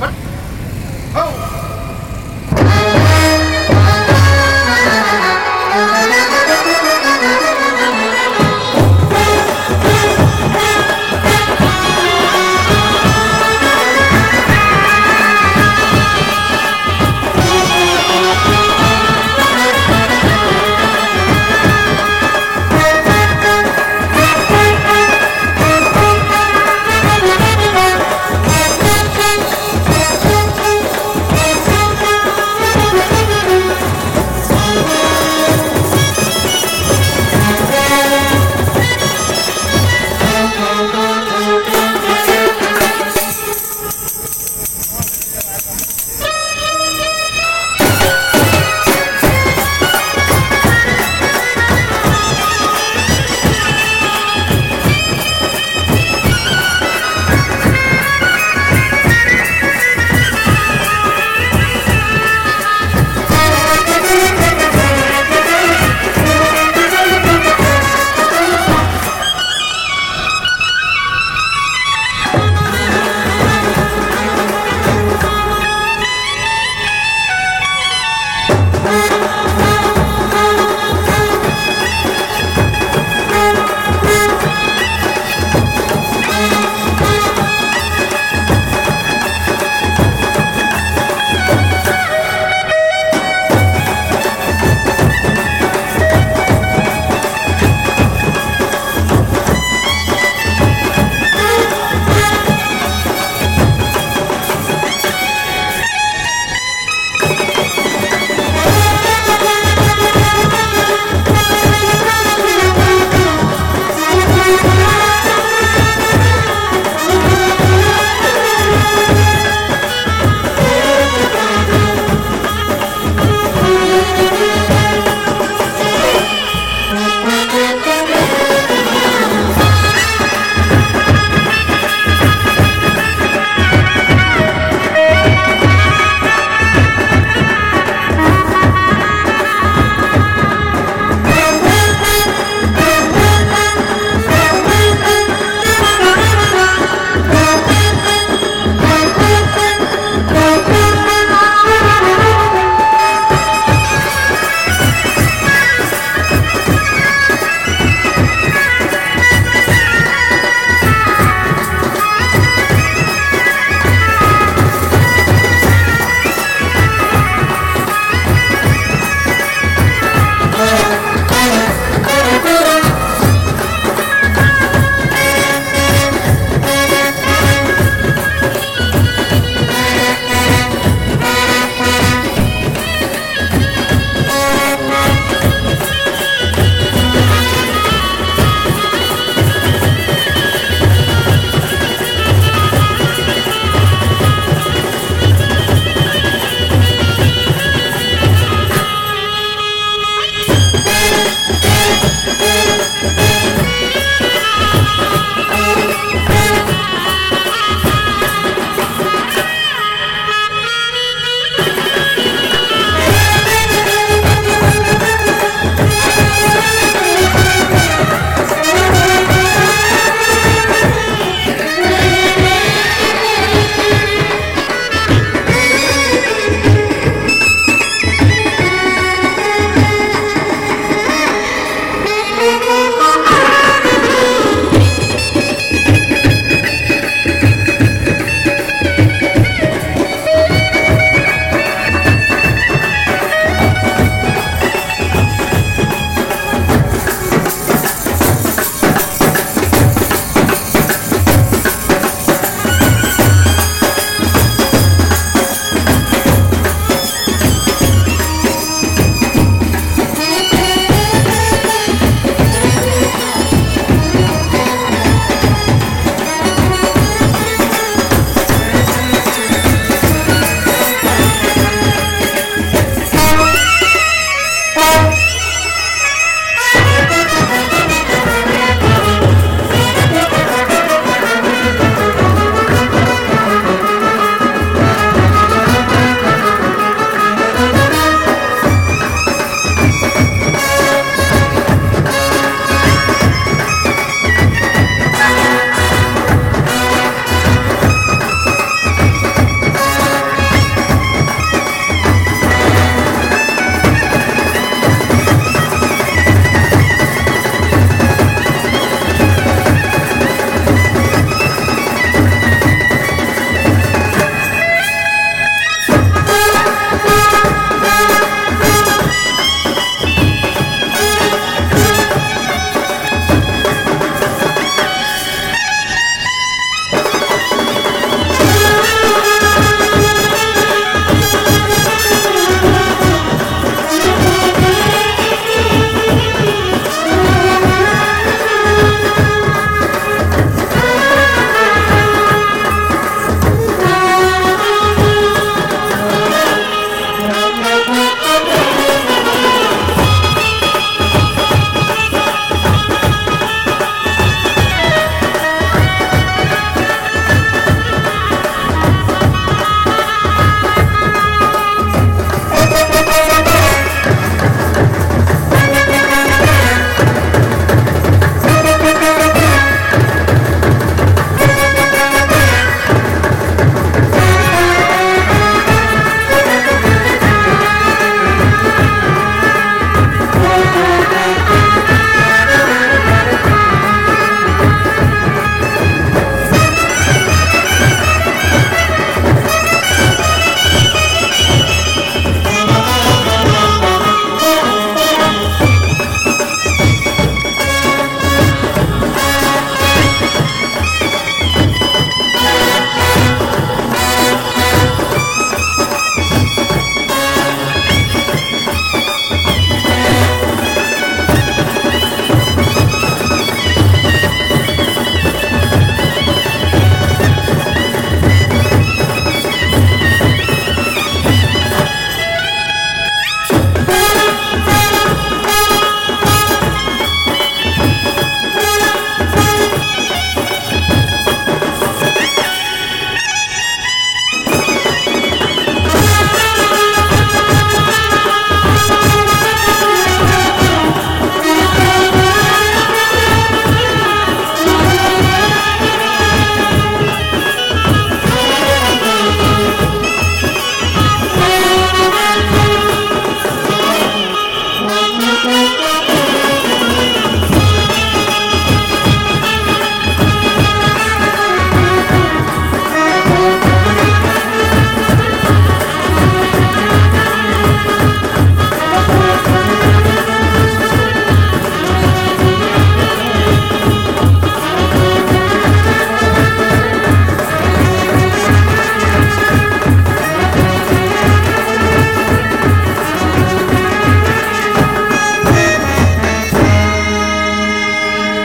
มัน